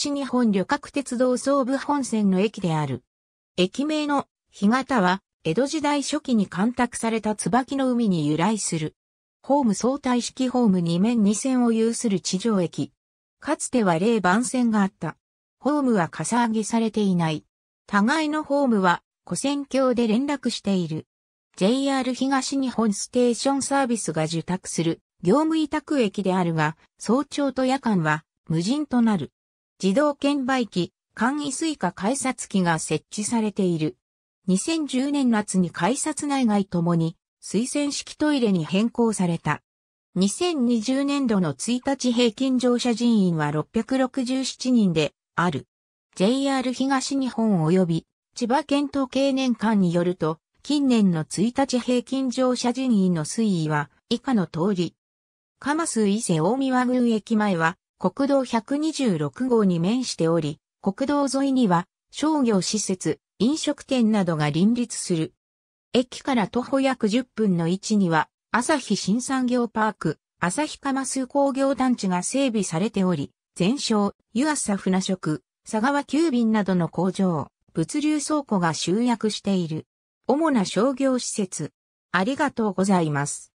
東日本旅客鉄道総武本線の駅である。駅名の干潟は、江戸時代初期に干拓された椿の海に由来する。ホーム相対式ホーム2面2線を有する地上駅。かつては0番線があった。ホームはかさ上げされていない。互いのホームは古線橋で連絡している。JR 東日本ステーションサービスが受託する業務委託駅であるが、早朝と夜間は無人となる。自動券売機、簡易スイカ改札機が設置されている。2010年夏に改札内外ともに水洗式トイレに変更された。2020年度の1日平均乗車人員は667人である。JR 東日本及び千葉県統計年鑑によると、近年の1日平均乗車人員の推移は以下の通り。蒲須伊勢大宮郡駅前は国道126号に面しており、国道沿いには商業施設、飲食店などが林立する。駅から徒歩約10分の位置には、朝日新産業パーク、朝日蒲須工業団地が整備されており、全商、湯浅船食、佐川急便などの工場、物流倉庫が集約している。主な商業施設。ありがとうございます。